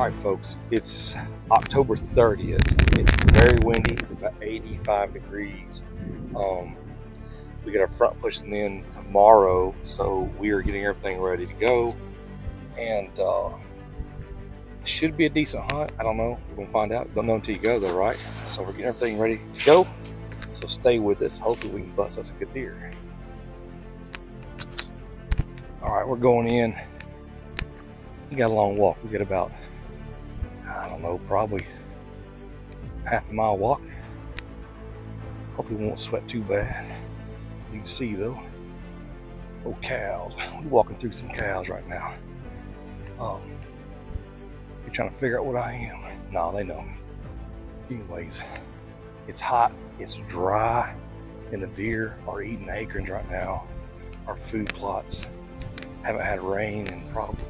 All right, folks, it's October 30th. It's very windy. It's about 85 degrees. Um, we get our front pushing in tomorrow, so we are getting everything ready to go. And uh, should be a decent hunt. I don't know. We're gonna find out. Don't know until you go, though, right? So we're getting everything ready to go. So stay with us. Hopefully, we can bust us a good deer. All right, we're going in. We got a long walk. We got about don't know, probably half a mile walk. Hopefully we won't sweat too bad. As you can see though, oh cows. We're walking through some cows right now. Um, you're trying to figure out what I am. No, they know me. Anyways, it's hot, it's dry, and the deer are eating acorns right now. Our food plots haven't had rain in probably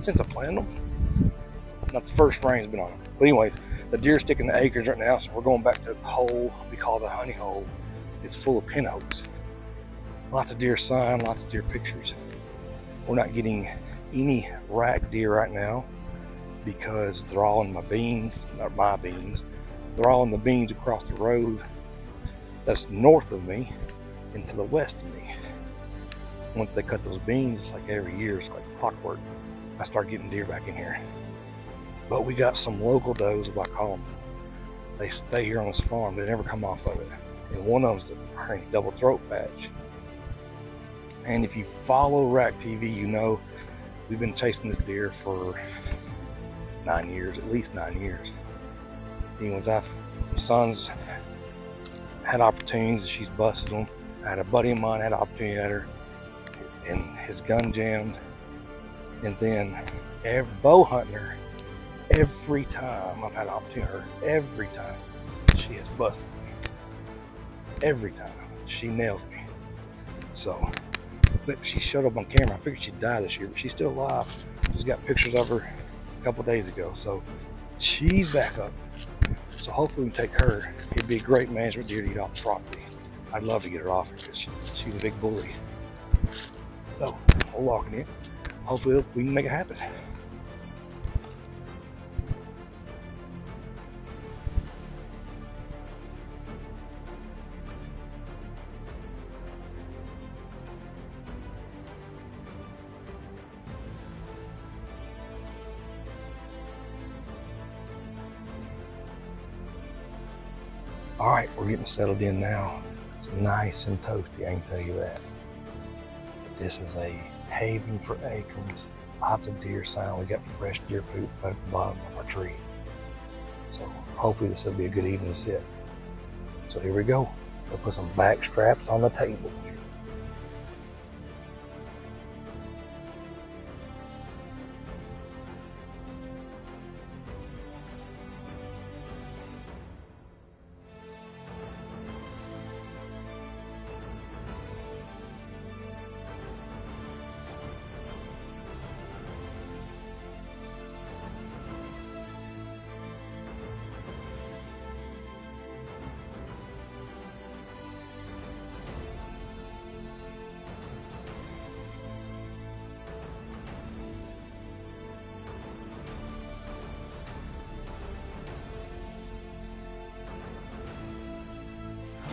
since I planted them not the first rain's been on them. But anyways, the deer sticking the acorns right now, so we're going back to the hole we call the honey hole. It's full of pin oaks. Lots of deer sign, lots of deer pictures. We're not getting any rack deer right now because they're all in my beans, not my beans. They're all in the beans across the road that's north of me and to the west of me. Once they cut those beans, it's like every year, it's like clockwork. I start getting deer back in here. But we got some local does, if I call them. They stay here on this farm. They never come off of it. And one of them's the double throat patch. And if you follow Racked TV, you know we've been chasing this deer for nine years, at least nine years. Anyways, I've sons had opportunities, and she's busted them. I had a buddy of mine had an opportunity at her, and his gun jammed. And then every bow hunting her, every time I've had an opportunity every time she has busted me. Every time. She nails me. So, but she showed up on camera. I figured she'd die this year, but she's still alive. She's got pictures of her a couple days ago. So she's back up. So hopefully we can take her. It'd be a great management deer to get off the property. I'd love to get her off because she, she's a big bully. So we're walking in. Hopefully we can make it happen. All right, we're getting settled in now. It's nice and toasty, I can tell you that. But this is a haven for acorns. Lots of deer sign. We got fresh deer poop at the bottom of our tree. So hopefully this will be a good evening sit. So here we go. We'll put some back straps on the table.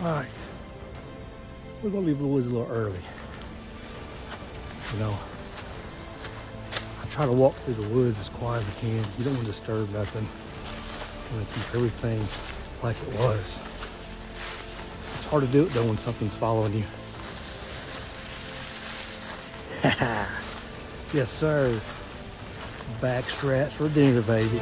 All right. We're gonna leave the woods a little early. You know, I try to walk through the woods as quiet as I can. You don't want to disturb nothing. You want to keep everything like it was. It's hard to do it though when something's following you. yes, sir. Back straps for dinner, baby.